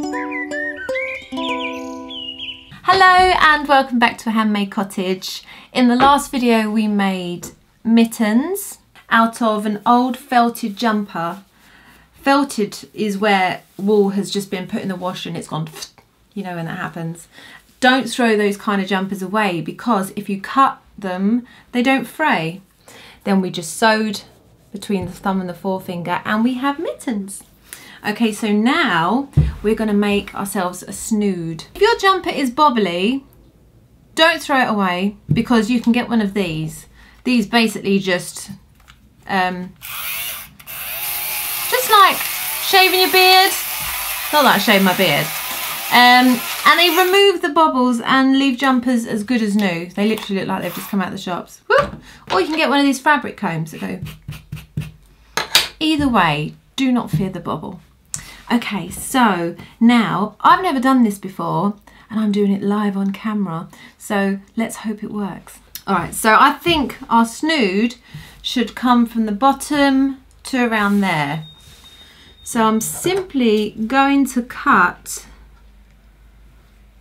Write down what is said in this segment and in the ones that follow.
Hello and welcome back to a handmade cottage. In the last video we made mittens out of an old felted jumper. Felted is where wool has just been put in the washer and it's gone, you know when that happens. Don't throw those kind of jumpers away because if you cut them they don't fray. Then we just sewed between the thumb and the forefinger and we have mittens. Okay, so now we're gonna make ourselves a snood. If your jumper is bobbly, don't throw it away because you can get one of these. These basically just, um, just like shaving your beard. Not like I shave my beard. Um, and they remove the bobbles and leave jumpers as good as new. They literally look like they've just come out of the shops. Woo! Or you can get one of these fabric combs that go. Either way, do not fear the bobble. Okay, so now I've never done this before and I'm doing it live on camera. So let's hope it works. All right, so I think our snood should come from the bottom to around there. So I'm simply going to cut.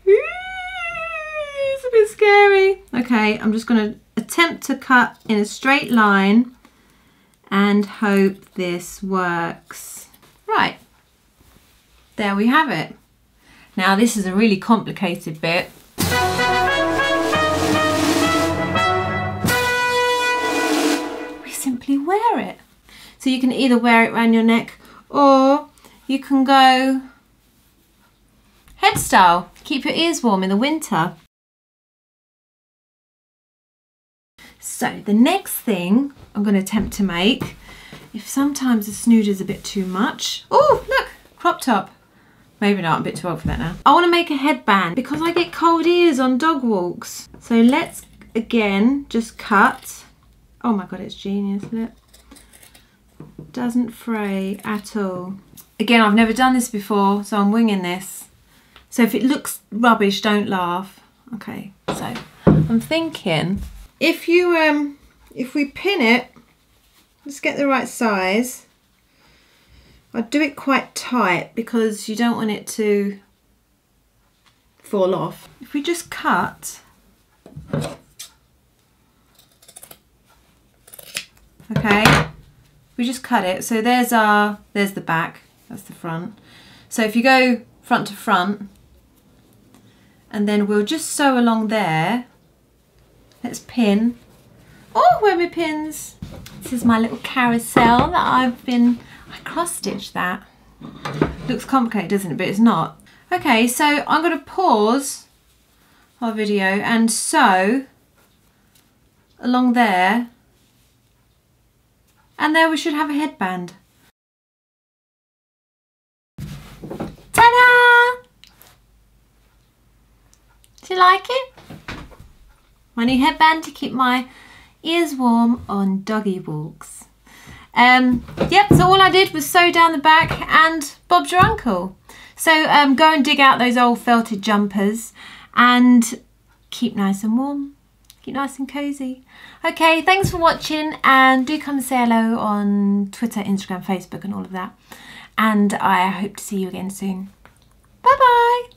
It's a bit scary. Okay, I'm just going to attempt to cut in a straight line and hope this works. There we have it. Now this is a really complicated bit. We simply wear it. So you can either wear it around your neck or you can go head style. Keep your ears warm in the winter. So the next thing I'm going to attempt to make, if sometimes the snood is a bit too much. Oh, look, crop top. Maybe not, I'm a bit too old for that now. I want to make a headband because I get cold ears on dog walks. So let's, again, just cut. Oh my God, it's genius, look. Doesn't fray at all. Again, I've never done this before, so I'm winging this. So if it looks rubbish, don't laugh. Okay, so I'm thinking if you, um, if we pin it, let's get the right size. I'd do it quite tight because you don't want it to fall off. If we just cut, okay, we just cut it. So there's our, there's the back, that's the front. So if you go front to front, and then we'll just sew along there. Let's pin. Oh, where are my pins? This is my little carousel that I've been I cross-stitched that. Looks complicated, doesn't it? But it's not. Okay, so I'm going to pause our video and sew along there. And there we should have a headband. Ta-da! Do you like it? My new headband to keep my ears warm on doggy walks. Um, yep, so all I did was sew down the back and Bob's your uncle. So um, go and dig out those old felted jumpers and keep nice and warm. Keep nice and cosy. Okay, thanks for watching and do come say hello on Twitter, Instagram, Facebook and all of that. And I hope to see you again soon. Bye-bye.